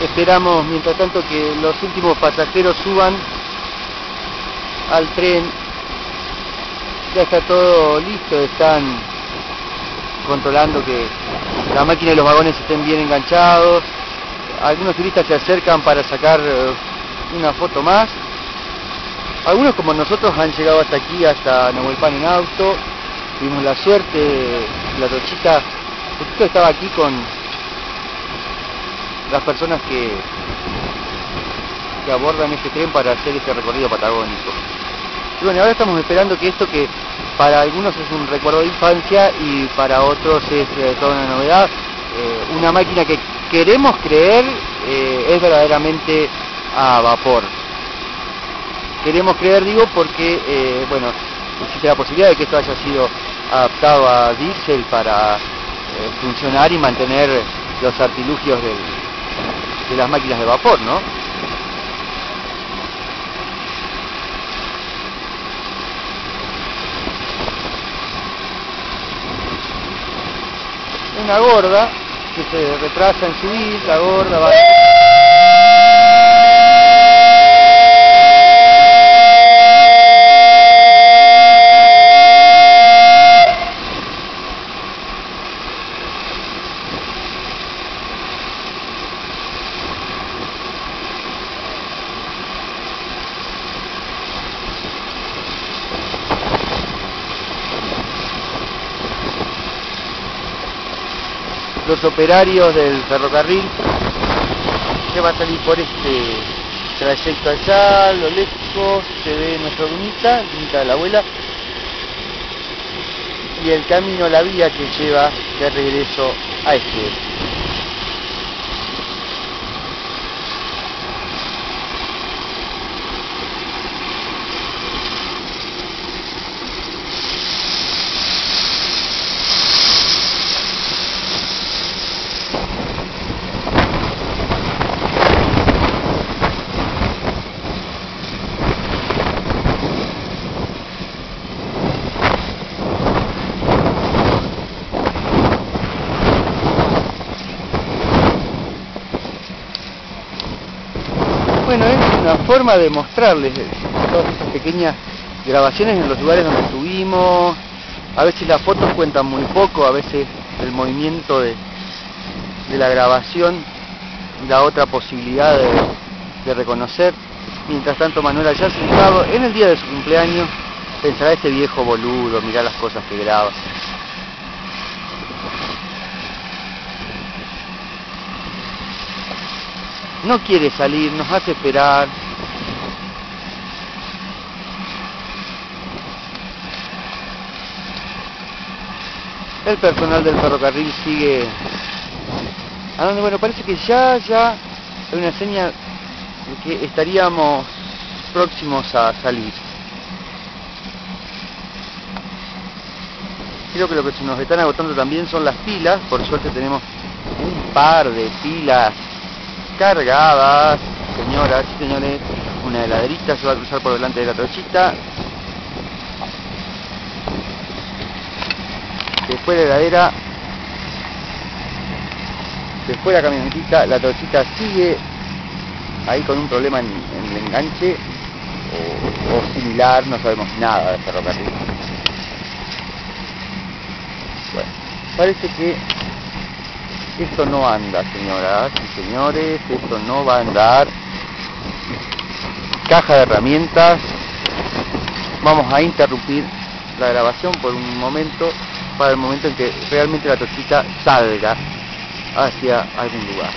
Esperamos, mientras tanto, que los últimos pasajeros suban al tren. Ya está todo listo, están controlando que la máquina y los vagones estén bien enganchados. Algunos turistas se acercan para sacar eh, una foto más. Algunos como nosotros han llegado hasta aquí, hasta Nahuelpan en auto. Tuvimos la suerte, la tochita, estaba aquí con las personas que, que abordan este tren para hacer este recorrido patagónico. Y bueno, ahora estamos esperando que esto que para algunos es un recuerdo de infancia y para otros es eh, toda una novedad, eh, una máquina que queremos creer eh, es verdaderamente a vapor. Queremos creer, digo, porque, bueno, existe la posibilidad de que esto haya sido adaptado a diésel para funcionar y mantener los artilugios del, de las máquinas de vapor, ¿no? Una gorda que se retrasa en subir, la gorda va... los operarios del ferrocarril que va a salir por este trayecto allá, lo lejos se ve nuestra dunita, dunita de la abuela, y el camino, la vía que lleva de regreso a este Bueno, es una forma de mostrarles todas pequeñas grabaciones en los lugares donde estuvimos. A veces las fotos cuentan muy poco, a veces el movimiento de, la grabación da otra posibilidad de, de reconocer. Mientras tanto Manuel allá sentado en el día de su cumpleaños pensará este viejo boludo, mirá las cosas que graba. No quiere salir, nos hace esperar. El personal del ferrocarril sigue a donde, bueno, parece que ya, ya hay una señal de que estaríamos próximos a salir. Creo que lo que se nos están agotando también son las pilas, por suerte tenemos un par de pilas cargadas, señoras y señores, una heladerita se va a cruzar por delante de la trochita. Después la heladera, después la camionetita, la trochita sigue ahí con un problema en, el enganche o, o, similar, no sabemos nada de ferrocarril. Bueno, parece que esto no anda, señoras y señores, esto no va a andar. Caja de herramientas. Vamos a interrumpir la grabación por un momento, para el momento en que realmente la tortita salga hacia algún lugar.